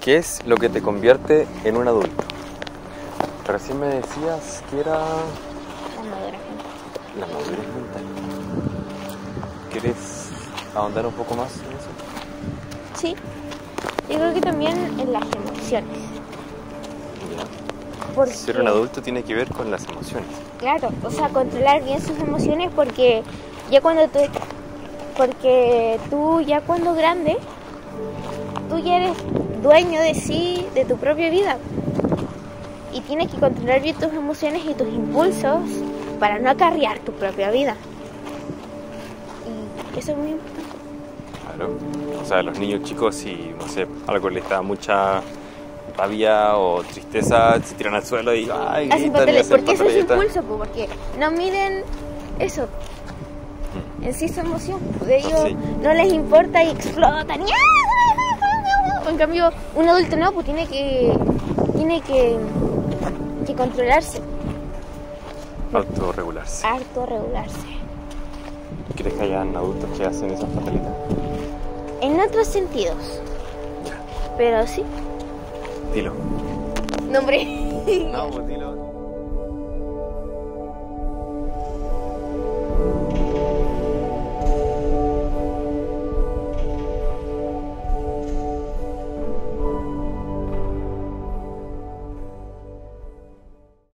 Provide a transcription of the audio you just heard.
¿Qué es lo que te convierte en un adulto? Recién me decías que era La madura gente. la madurez mental. ¿Quieres ahondar un poco más en eso? Sí. Yo creo que también en las emociones. Porque, Ser un adulto tiene que ver con las emociones. Claro, o sea, controlar bien sus emociones porque ya cuando tú, porque tú ya cuando grande, tú ya eres dueño de sí, de tu propia vida. Y tienes que controlar bien tus emociones y tus impulsos para no acarrear tu propia vida. Y eso es muy importante. Claro. O sea, los niños chicos, si, no sé, algo les da mucha rabia o tristeza, se tiran al suelo y ay, Hacen gritan porque eso es impulso, porque no miden eso. En sí su emoción, de ellos Sí. no les importa y explotan. En cambio, un adulto no, pues tiene que tiene que, que controlarse, Autorregularse. harto regularse. ¿Crees que hayan adultos que hacen esas papeletas? En otros sentidos, pero sí. Dilo. Nombre. No, pues dilo.